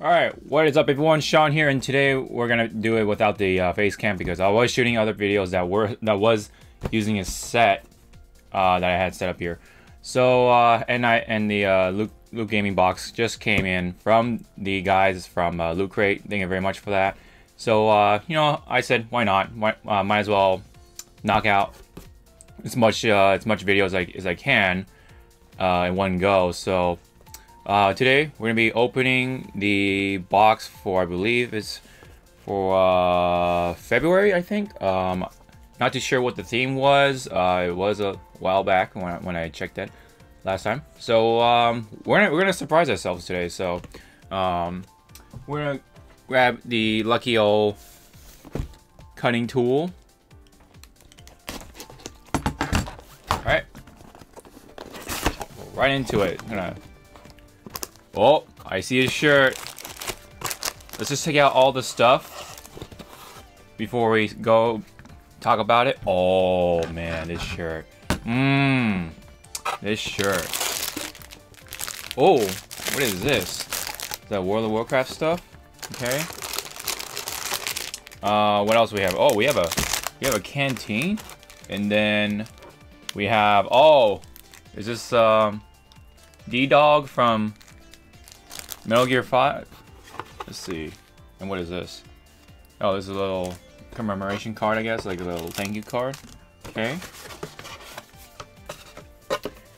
Alright, what is up everyone? Sean here, and today we're gonna do it without the uh, face cam because I was shooting other videos that were that was using a set uh, that I had set up here. So uh, and I and the uh, Loot, Loot Gaming box just came in from the guys from uh, Loot Crate. Thank you very much for that. So uh, you know, I said why not? Why, uh, might as well knock out as much uh, as much video as I as I can uh, in one go. So uh, today we're gonna be opening the box for I believe it's for uh, February I think. Um, not too sure what the theme was. Uh, it was a while back when I, when I checked it last time. So um, we're gonna, we're gonna surprise ourselves today. So um, we're gonna grab the lucky old cutting tool. All right, right into it. Oh, I see his shirt. Let's just take out all the stuff before we go talk about it. Oh man, this shirt. Mmm, this shirt. Oh, what is this? Is that World of Warcraft stuff? Okay. Uh, what else we have? Oh, we have a we have a canteen, and then we have oh, is this um D Dog from Metal Gear 5? Let's see. And what is this? Oh, this is a little commemoration card, I guess, like a little thank you card. Okay.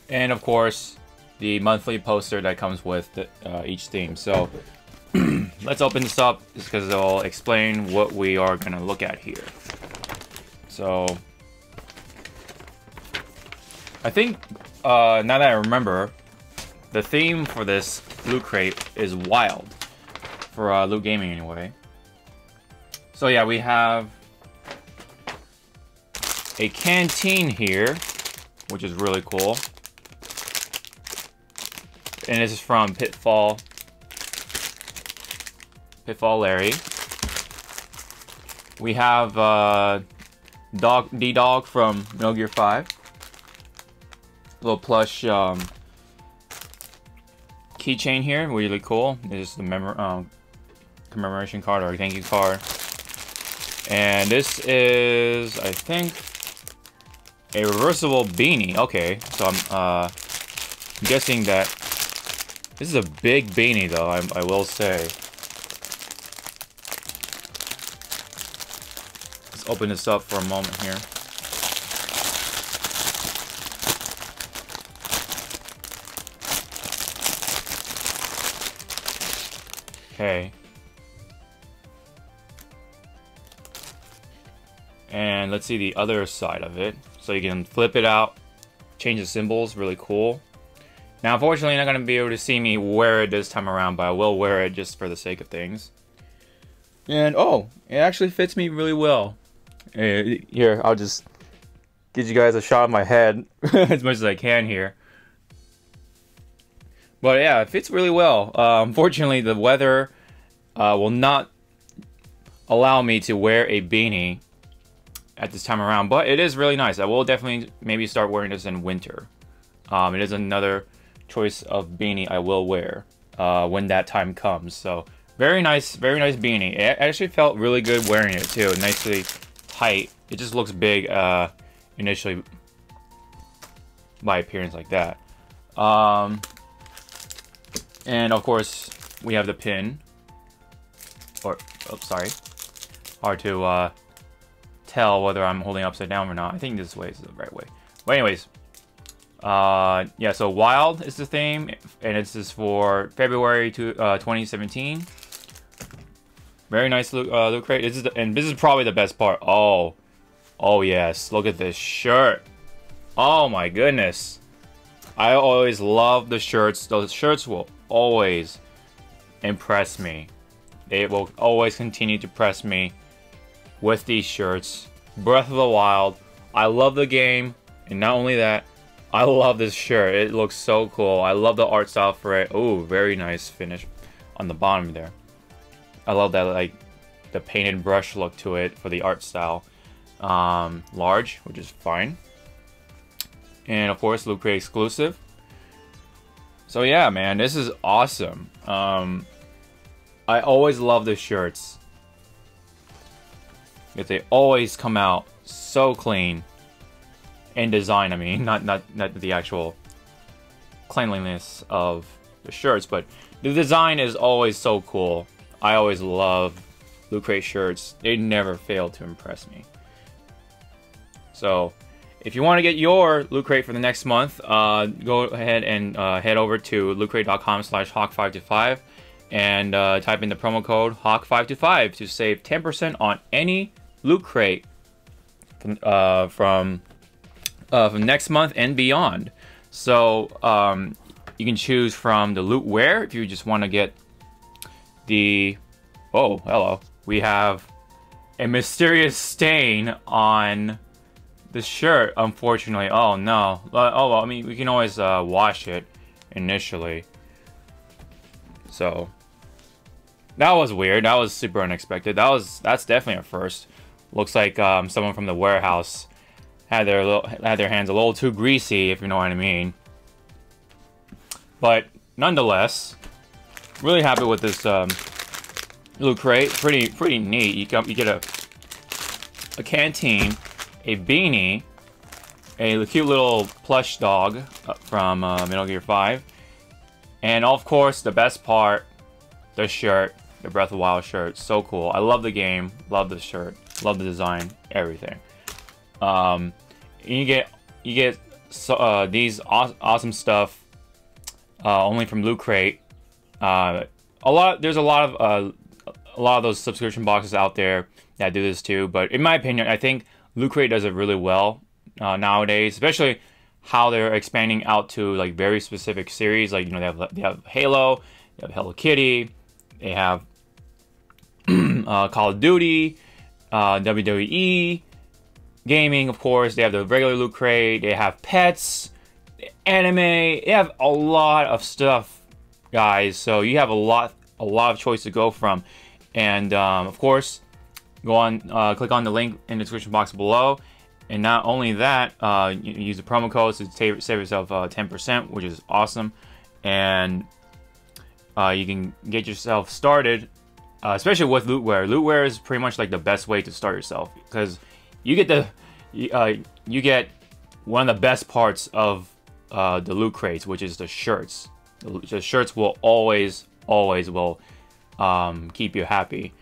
And of course, the monthly poster that comes with the, uh, each theme. So let's open this up because it'll explain what we are going to look at here. So I think uh, now that I remember, the theme for this Loot Crate is wild. For uh, Loot Gaming, anyway. So yeah, we have a canteen here, which is really cool. And this is from Pitfall. Pitfall Larry. We have uh, Dog D Dog from Metal Gear 5. Little plush um, keychain here, really cool. This is the um, commemoration card or thank you card. And this is, I think, a reversible beanie. Okay, so I'm uh, guessing that this is a big beanie, though, I, I will say. Let's open this up for a moment here. Okay. And let's see the other side of it. So you can flip it out, change the symbols, really cool. Now, unfortunately, you're not going to be able to see me wear it this time around, but I will wear it just for the sake of things. And, oh, it actually fits me really well. Uh, here, I'll just give you guys a shot of my head as much as I can here. But yeah, it fits really well. Uh, unfortunately, the weather uh, will not allow me to wear a beanie at this time around, but it is really nice. I will definitely maybe start wearing this in winter. Um, it is another choice of beanie I will wear uh, when that time comes. So very nice, very nice beanie. It actually felt really good wearing it too. Nicely tight. It just looks big uh, initially by appearance like that. Um, and of course, we have the pin. Or, oh, sorry. Hard to uh, tell whether I'm holding upside down or not. I think this way is the right way. But anyways, uh, yeah, so Wild is the theme, and this is for February to, uh, 2017. Very nice look, uh, crate. This is the, and this is probably the best part. Oh, oh yes, look at this shirt. Oh my goodness. I always love the shirts. Those shirts will always impress me. They will always continue to press me with these shirts. Breath of the Wild. I love the game, and not only that, I love this shirt. It looks so cool. I love the art style for it. Oh, very nice finish on the bottom there. I love that like the painted brush look to it for the art style. Um, large, which is fine. And of course, Crate exclusive. So yeah, man, this is awesome. Um, I always love the shirts. Because they always come out so clean. In design, I mean, not not not the actual cleanliness of the shirts, but the design is always so cool. I always love Loot Crate shirts. They never fail to impress me. So, if you want to get your Loot Crate for the next month, uh, go ahead and uh, head over to lootcrate.com slash hawke525 and uh, type in the promo code hawke525 to save 10% on any Loot Crate from, uh, from, uh, from next month and beyond. So um, you can choose from the lootware if you just want to get the... Oh, hello. We have a mysterious stain on the shirt, unfortunately. Oh, no. Oh, well, I mean, we can always uh, wash it initially. So, that was weird. That was super unexpected. That was That's definitely a first. Looks like um, someone from the warehouse had their little, had their hands a little too greasy, if you know what I mean. But nonetheless, really happy with this um, loot crate. Pretty pretty neat. You come, you get a a canteen, a beanie, a cute little plush dog from uh, Metal Gear 5, and of course the best part, the shirt, the Breath of Wild shirt. So cool. I love the game. Love the shirt. Love the design. Everything. Um, you get you get uh, these aw awesome stuff uh, only from Loot Crate. Uh, a lot there's a lot of uh, a lot of those subscription boxes out there that do this too. But in my opinion, I think Loot Crate does it really well uh, nowadays, especially how they're expanding out to like very specific series. Like you know they have they have Halo, they have Hello Kitty, they have uh, Call of Duty, uh, WWE, gaming, of course. They have the regular loot crate. They have pets, anime. They have a lot of stuff, guys. So you have a lot, a lot of choice to go from. And um, of course, go on, uh, click on the link in the description box below. And not only that, uh, use the promo code to save, yourself 10%, uh, which is awesome. And uh, you can get yourself started, uh, especially with lootware. Lootware is pretty much like the best way to start yourself because you get the you get one of the best parts of uh, the loot crates, which is the shirts. The, shirts will always, always will um, keep you happy.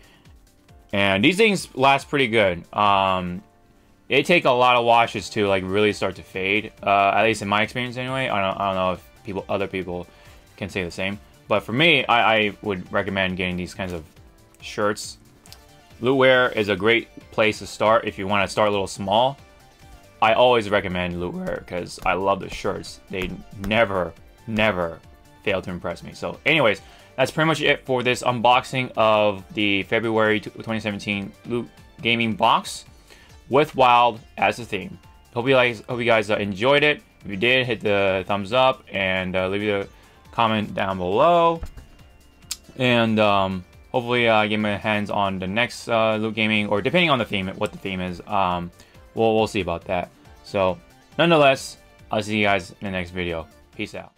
And these things last pretty good. Um, they take a lot of washes to like really start to fade. Uh, at least in my experience, anyway. I don't, I don't know if people, other people, can say the same. But for me, I, I would recommend getting these kinds of shirts Lootware is a great place to start if you want to start a little small. I always recommend Lootware because I love the shirts. They never, never fail to impress me. So anyways, that's pretty much it for this unboxing of the February 2017 Loot Gaming box with Wild as the theme. Hope you guys, hope you guys uh, enjoyed it. If you did, hit the thumbs up and uh, leave a comment down below. And um, hopefully uh, get my hands on the next uh, Loot Gaming, or depending on the theme, what the theme is, um, we'll, we'll see about that. So, nonetheless, I'll see you guys in the next video. Peace out.